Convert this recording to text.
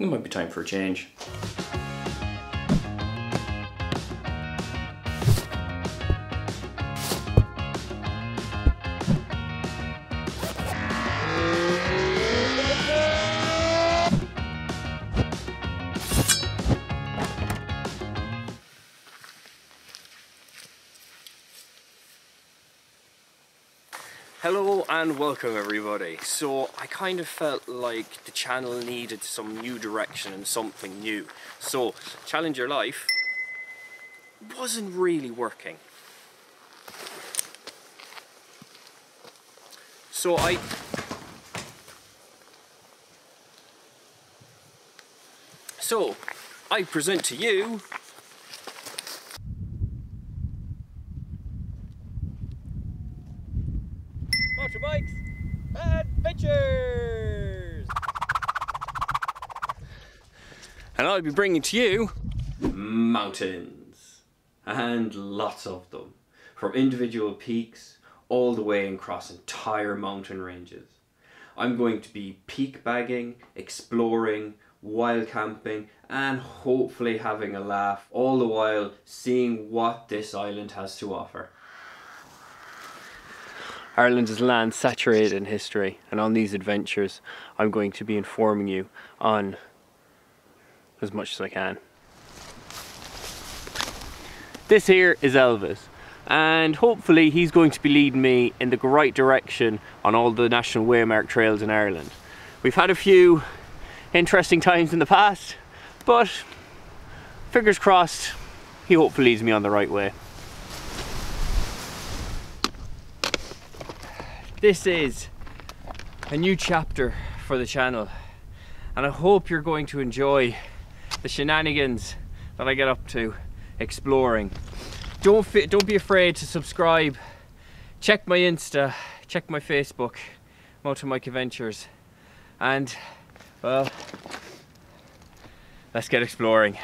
it might be time for a change. Hello and welcome everybody. So I kind of felt like the channel needed some new direction and something new. So Challenge Your Life wasn't really working. So I So I present to you Mountain Mikes Adventures! And I'll be bringing to you mountains. And lots of them. From individual peaks all the way across entire mountain ranges. I'm going to be peak bagging, exploring, wild camping, and hopefully having a laugh, all the while seeing what this island has to offer. Ireland is a land saturated in history, and on these adventures, I'm going to be informing you on as much as I can. This here is Elvis, and hopefully he's going to be leading me in the right direction on all the national waymark trails in Ireland. We've had a few interesting times in the past, but fingers crossed, he hopefully leads me on the right way. This is a new chapter for the channel and I hope you're going to enjoy the shenanigans that I get up to exploring. Don't, don't be afraid to subscribe, check my Insta, check my Facebook, Mountain Mike Adventures and well, let's get exploring.